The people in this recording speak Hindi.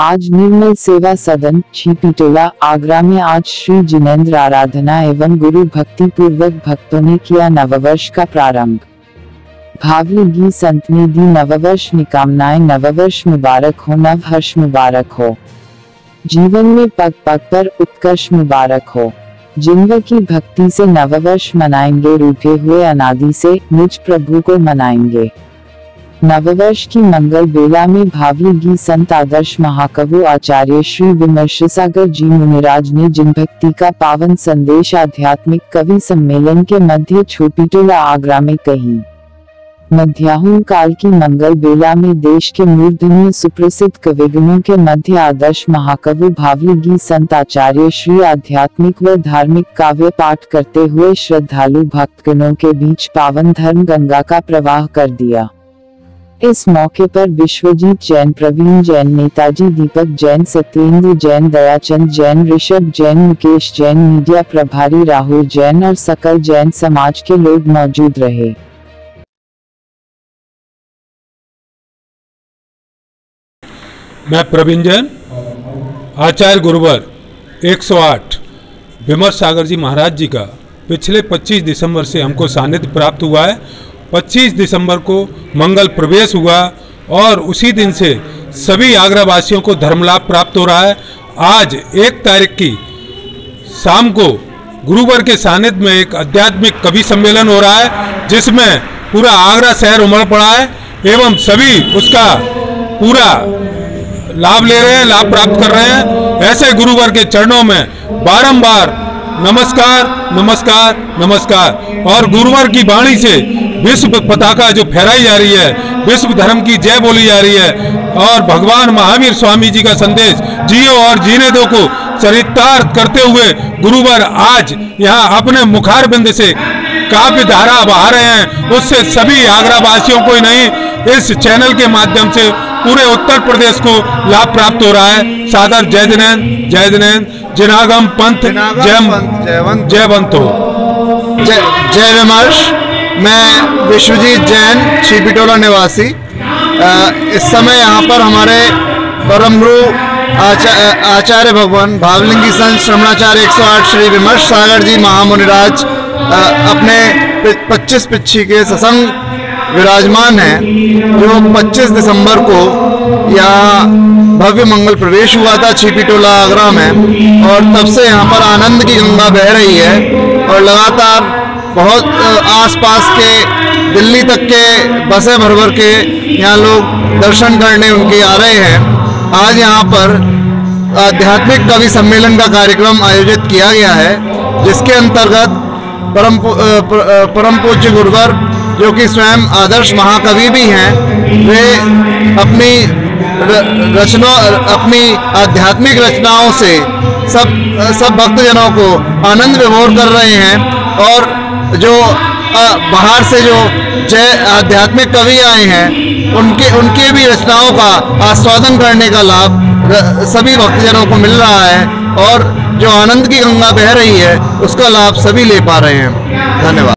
आज निर्मल सेवा सदन छिपीटोला आगरा में आज श्री जिनेन्द्र आराधना एवं गुरु भक्ति पूर्वक भक्तों ने किया नववर्ष का प्रारंभ। भावलिगी संत ने दी नववर्ष निकामनाएँ, नववर्ष मुबारक हो नव हर्ष मुबारक हो। जीवन में पग पग पर उत्कर्ष मुबारक हो। जिनव की भक्ति से नववर्ष मनाएँगे, रूठे हुए अनादि से निज प्रभु को मनाएँगे। नववर्ष की मंगल बेला में भावलिगी संत आदर्श महाकवि आचार्य श्री विमर्श सागर जी मुनिराज ने जिन भक्ति का पावन संदेश आध्यात्मिक कवि सम्मेलन के मध्य छोटीटोला आगरा में कही। मध्याहुन काल की मंगल बेला में देश के मूर्धन्य सुप्रसिद्ध कविगणों के मध्य आदर्श महाकवि भावलिगी संत आचार्य श्री आध्यात्मिक व धार्मिक काव्य पाठ करते हुए श्रद्धालु भक्तगणों के बीच पावन धर्म गंगा का प्रवाह कर दिया। इस मौके पर विश्वजीत जैन, प्रवीण जैन, नेताजी दीपक जैन, सत्येंद्र जैन, दयाचंद जैन, ऋषभ जैन, मुकेश जैन, मीडिया प्रभारी राहुल जैन और सकल जैन समाज के लोग मौजूद रहे। मैं प्रवीण जैन, आचार्य गुरुवर 108 विमर्श सागर जी महाराज जी का पिछले 25 दिसंबर से हमको सानिध्य प्राप्त हुआ है। 25 दिसंबर को मंगल प्रवेश हुआ और उसी दिन से सभी आगरा वासियों को धर्म लाभ प्राप्त हो रहा है। आज एक तारीख की शाम को गुरुवर के सानिध्य में एक आध्यात्मिक कवि सम्मेलन हो रहा है, जिसमें पूरा आगरा शहर उमड़ पड़ा है एवं सभी उसका पूरा लाभ ले रहे हैं, लाभ प्राप्त कर रहे हैं। ऐसे गुरुवर के चरणों में बारंबार नमस्कार नमस्कार नमस्कार। और गुरुवर की वाणी से विश्व पताका जो फहराई जा रही है विश्व धर्म की जय बोली जा रही है और भगवान महावीर स्वामी जी का संदेश जियो और जीने दो को चरितार्थ करते हुए गुरुवर आज यहाँ अपने मुखार बिंद से काव्य धारा बहा रहे हैं। उससे सभी आगरा वासियों को ही नहीं इस चैनल के माध्यम से पूरे उत्तर प्रदेश को लाभ प्राप्त हो रहा है। सादर जय दिनैन जय दिनैन जिनागम पंथ जय जयवंत। हो जय जय विमर्श मैं विश्वजीत जैन छिपिटोला निवासी। इस समय यहाँ पर हमारे परम गुरु आचार्य भगवान भावलिंगी संत श्रमणाचार्य 108 श्री विमर्श सागर जी महामुनिराज अपने 25 पिच्छी के सत्संग विराजमान हैं, जो 25 दिसंबर को यहाँ भव्य मंगल प्रवेश हुआ था छिपीटोला आगरा में, और तब से यहाँ पर आनंद की गंगा बह रही है, और लगातार बहुत आसपास के, दिल्ली तक के, बसें भर भर के यहाँ लोग दर्शन करने उनके आ रहे हैं। आज यहाँ पर आध्यात्मिक कवि सम्मेलन का कार्यक्रम आयोजित किया गया है, जिसके अंतर्गत परम परम पूज्य गुरुवर, जो कि स्वयं आदर्श महाकवि भी हैं, वे अपनी रचना, अपनी आध्यात्मिक रचनाओं से सब सब भक्तजनों को आनंद विभोर कर रहे हैं और जो बाहर से जो जय आध्यात्मिक कवि आए हैं, उनके उनके भी रचनाओं का आस्वादन करने का लाभ सभी भक्तजनों को मिल रहा है और जो आनंद की गंगा बह रही है, उसका लाभ सभी ले पा रहे हैं। धन्यवाद।